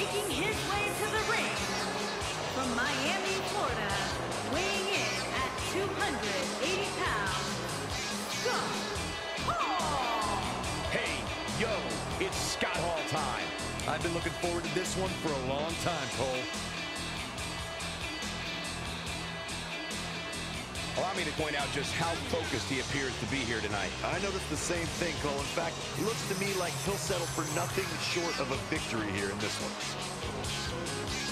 Making his way to the ring from Miami, Florida, weighing in at 280 pounds, Scott Hall. Hey, yo, it's Scott Hall time. I've been looking forward to this one for a long time, Cole. Allow me to point out just how focused he appears to be here tonight. I noticed the same thing, Cole. In fact, looks to me like he'll settle for nothing short of a victory here in this one.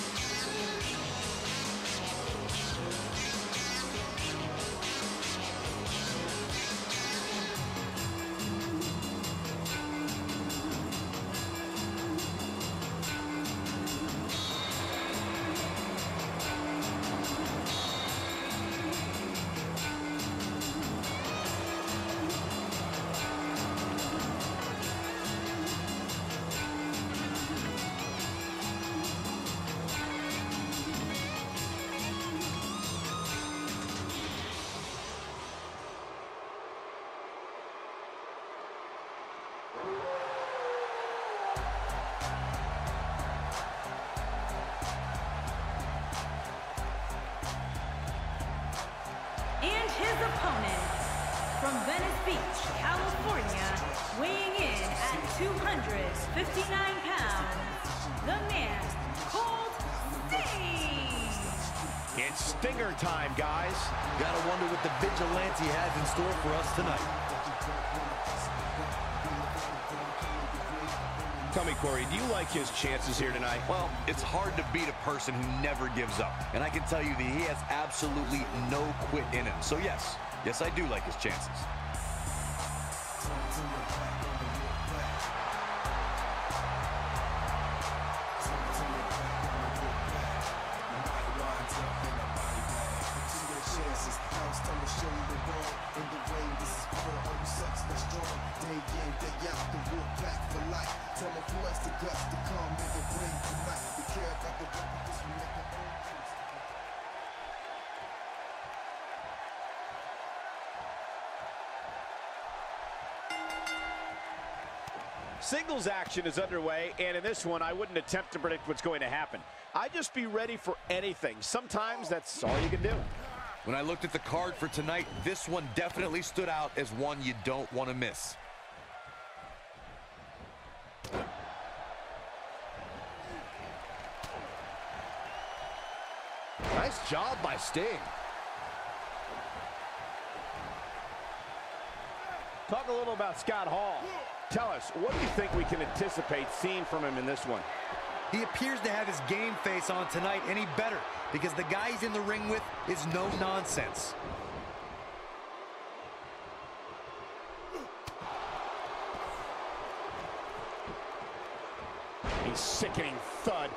His opponent from Venice Beach, California, weighing in at 259 pounds, the man called Sting. It's Stinger time, guys. Gotta wonder what the Vigilante has in store for us tonight. Tell me, Corey, do you like his chances here tonight? Well, it's hard to beat a person who never gives up. And I can tell you that he has absolutely no quit in him. So yes, yes, I do like his chances. Singles action is underway, and in this one, I wouldn't attempt to predict what's going to happen. I'd just be ready for anything. Sometimes that's all you can do. When I looked at the card for tonight, this one definitely stood out as one you don't want to miss. Nice job by Sting. Talk a little about Scott Hall. Tell us, what do you think we can anticipate seeing from him in this one? He appears to have his game face on tonight any better because the guy he's in the ring with is no nonsense. A sickening thud.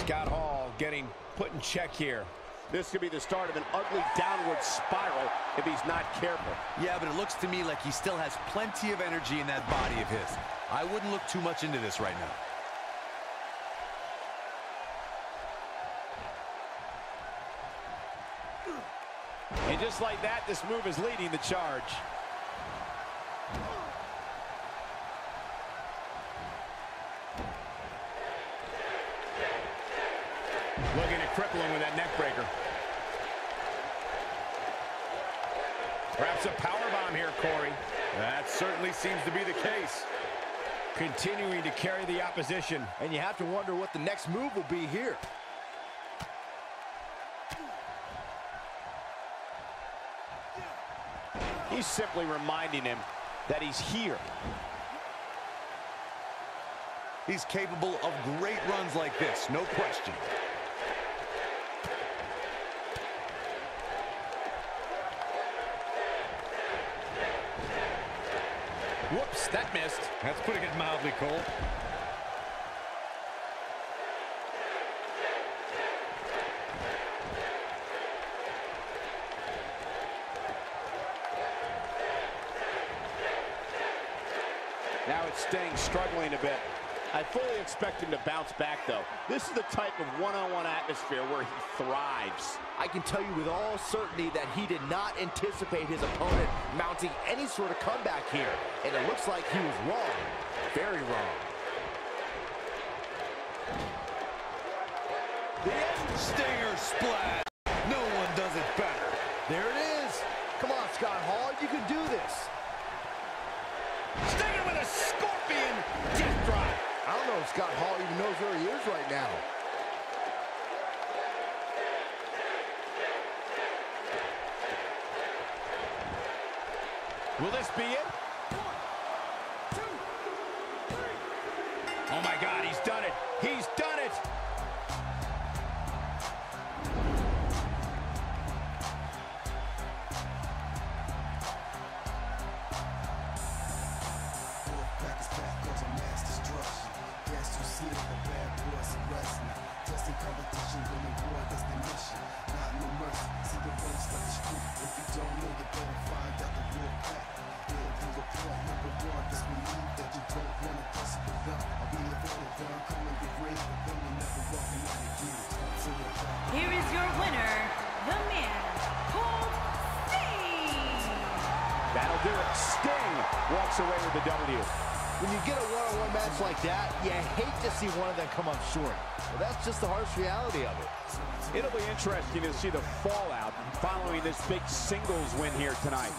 Scott Hall getting put in check here. This could be the start of an ugly downward spiral if he's not careful. Yeah, but it looks to me like he still has plenty of energy in that body of his. I wouldn't look too much into this right now. And just like that, this move is leading the charge. Looking to cripple him with that neck breaker. Perhaps a power bomb here, Corey. That certainly seems to be the case. Continuing to carry the opposition. And you have to wonder what the next move will be here. He's simply reminding him that he's here. He's capable of great runs like this, no question. Whoops, that missed. That's putting it mildly, Cole. Now it's Sting, struggling a bit. I fully expect him to bounce back, though. This is the type of one-on-one -on -one atmosphere where he thrives. I can tell you with all certainty that he did not anticipate his opponent mounting any sort of comeback here. And it looks like he was wrong. Very wrong. The end stinger splash. No one does it better. There it is. Come on, Scott Hall. You can do this. Stinger with a scorpion death drop. I don't if Scott Hall even knows where he is right now. Will this be it? That'll do it. Sting walks away with the W. When you get a one-on-one -on -one match like that, you hate to see one of them come up short. Well, that's just the harsh reality of it. It'll be interesting to see the fallout following this big singles win here tonight.